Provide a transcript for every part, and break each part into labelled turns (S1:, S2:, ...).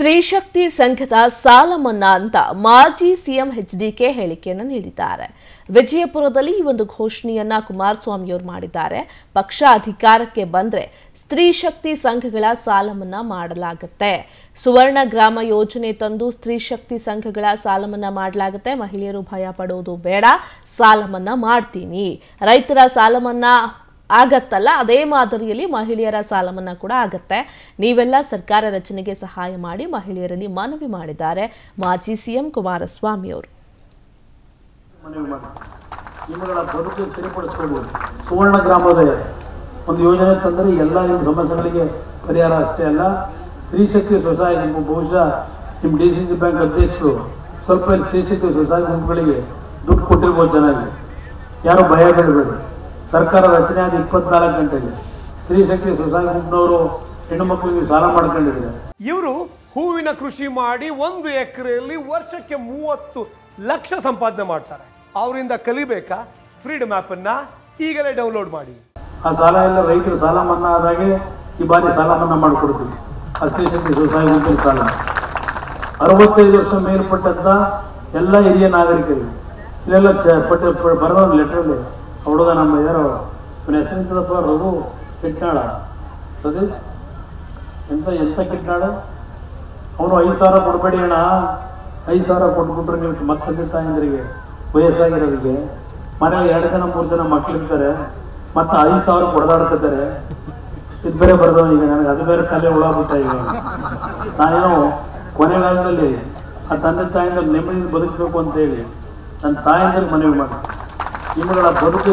S1: ಸ್ತ್ರೀಶಕ್ತಿ ಸಂಘದ ಸಾಲ ಮನ್ನಾ ಅಂತ ಮಾಜಿ ಸಿಎಂ ಎಚ್ಡಿಕೆ ಹೇಳಿಕೆಯನ್ನು ನೀಡಿದ್ದಾರೆ. ವಿಜಯಪುರದಲ್ಲಿ ಈ ಒಂದು ಘೋಷಣೆಯನ್ನ ಕುಮಾರಸ್ವಾಮಿಯವರು ಮಾಡಿದ್ದಾರೆ. ಪಕ್ಷ ಅಧಿಕಾರಕ್ಕೆ ಬಂದ್ರೆ ಸ್ತ್ರೀಶಕ್ತಿ ಸಂಘಗಳ ಸಾಲ ಮನ್ನಾ ಮಾಡಲಾಗುತ್ತೆ. ಸುವರ್ಣ ಗ್ರಾಮ ಯೋಜನೆ ತಂದು ಸ್ತ್ರೀಶಕ್ತಿ ಸಂಘಗಳ ಸಾಲ ಮನ್ನಾ ಮಾಡಲಾಗುತ್ತೆ. ಮಹಿಳೆಯರು ಭಯ ಪಡೋದು ಬೇಡ. ಸಾಲ ಮನ್ನಾ ಮಾಡ್ತೀನಿ. ರೈತರ ಸಾಲ ಮನ್ನಾ ಆಗತ್ತಲ್ಲ, ಅದೇ ಮಾದರಿಯಲ್ಲಿ ಮಹಿಳೆಯರ ಸಾಲ ಮನ್ನಾ ಕೂಡ ಆಗತ್ತೆ. ನೀವೆಲ್ಲ ಸರ್ಕಾರ ರಚನೆಗೆ ಸಹಾಯ ಮಾಡಿ ಮಹಿಳೆಯರಲ್ಲಿ ಮನವಿ ಮಾಡಿದ್ದಾರೆ. ಮಾಜಿ ಸಿಎಂ ಕುಮಾರಸ್ವಾಮಿ ಅವರು.
S2: ಸುವರ್ಣ ಗ್ರಾಮದ ಒಂದು ಯೋಜನೆ ತಂದರೆ ಎಲ್ಲ ನಿಮ್ಮ ಸಮಸ್ಯೆಗಳಿಗೆ ಪರಿಹಾರ ಅಷ್ಟೇ ಅಲ್ಲ. ಸ್ತ್ರೀ ಶಕ್ತಿ ಸ್ವಸಹಾಯ ಗುಂಪು ಬಹುಶಃ ನಿಮ್ಮ ಡಿ ಸಿ ಸಿ ಬ್ಯಾಂಕ್ ಅಧ್ಯಕ್ಷರು ಸ್ವಲ್ಪ ಸ್ತ್ರೀ ಶಕ್ತಿ ಸ್ವಸಹಾಯ ಗುಂಪುಗಳಿಗೆ ದುಡ್ಡು ಕೊಟ್ಟಿರ್ಬೋದು ಚೆನ್ನಾಗಿ ಯಾರು ಭಯ ಬೀಳಬೇಡಿ. ಸರ್ಕಾರ ರಚನೆ ಆದ ಇಪ್ಪತ್ನಾಲ್ಕು ಗಂಟೆಗೆ ಸ್ತ್ರೀ ಶಕ್ತಿ ಸ್ವಸಹಾಯ ಗುಂಪಿನವರು ಹೆಣ್ಣು ಮಕ್ಕಳಿಗೆ ಸಾಲ ಮಾಡ್ಕೊಂಡಿದ್ದಾರೆ.
S3: ಇವರು ಹೂವಿನ ಕೃಷಿ ಮಾಡಿ ಒಂದು ಎಕರೆಯಲ್ಲಿ ವರ್ಷಕ್ಕೆ ಮೂವತ್ತು ಲಕ್ಷ ಸಂಪಾದನೆ ಮಾಡ್ತಾರೆ. ಅವರಿಂದ ಕಲಿಬೇಕಾ? ಫ್ರೀಡಮ್ ಅನ್ನ ಈಗಲೇ ಡೌನ್ಲೋಡ್ ಮಾಡಿ.
S2: ಆ ಸಾಲ ಎಲ್ಲ ರೈತರು ಸಾಲ ಮನ್ನಾ ಆದಾಗೆ ಈ ಬಾರಿ ಸಾಲ ಮನ್ನಾ ಮಾಡಿಕೊಡ್ತೀವಿ ಆ ಸ್ತ್ರೀ ಶಕ್ತಿ ಸ್ವಸಹಾಯ ಗುಂಪಿನ ಸಾಲ. ಅರವತ್ತೈದು ವರ್ಷ ಮೇಲ್ಪಟ್ಟಂತ ಎಲ್ಲ ಹಿರಿಯ ನಾಗರಿಕರಿಗೆ. ಇದೆಲ್ಲ ಪಟ್ಟ ಬರೆದ ಲೆಟ್ರಲ್ಲಿ ಹುಡುಗ ನಮ್ಮ ಯಾರೋ ಇವನ ರಘು ಕಿಟ್ನಾಳ? ಸತೀಶ್ ಎಂತ ಎಂತ ಕಿಟ್ನಾಳ? ಅವನು ಐದು ಸಾವಿರ ಕೊಡಬೇಡಿ ಅಣ್ಣ. ಐದು ಸಾವಿರ ಕೊಟ್ಬಿಟ್ರೆ ನೀವು ಮತ್ತೆ ತಂದೆ ತಾಯಂದ್ರಿಗೆ ವಯಸ್ಸಾಗಿರೋರಿಗೆ. ಮನೇಲಿ ಎರಡು ಜನ ಮೂರು ಜನ ಮಕ್ಕಳಿರ್ತಾರೆ ಮತ್ತೆ ಐದು ಸಾವಿರ ಕೊಡದಾಡ್ತಿದ್ದಾರೆ. ಇದು ಬೇರೆ ಬರ್ದವನಿಗೆ ನನಗೆ, ಅದು ಬೇರೆ ತಲೆ ಉಳಾಬಿಟ್ಟ ಈಗ. ನಾನೇನು ಕೊನೆಗಾಲದಲ್ಲಿ ಆ ತಂದೆ ತಾಯಿಂದ ನೆಮ್ಮದಿ ಬದುಕಬೇಕು ಅಂತ ಹೇಳಿ ನನ್ನ ತಾಯಂದ್ರಿಗೆ ಮನವಿ ಮಾಡಿ ನಿಮ್ಮಗಳ ಬದುಕು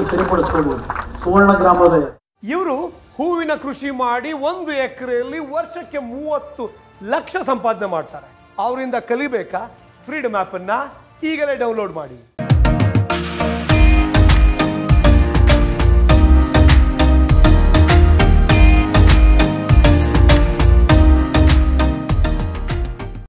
S2: ಸುವರ್ಣ ಗ್ರಾಮದ
S3: ಇವರು ಹೂವಿನ ಕೃಷಿ ಮಾಡಿ ಒಂದು ಎಕರೆಯಲ್ಲಿ ವರ್ಷಕ್ಕೆ ಮೂವತ್ತು ಲಕ್ಷ ಸಂಪಾದನೆ ಮಾಡ್ತಾರೆ. ಅವರಿಂದ ಕಲಿಬೇಕಾ? ಫ್ರೀಡಮ್ ಅನ್ನ ಈಗಲೇ ಡೌನ್ಲೋಡ್ ಮಾಡಿ.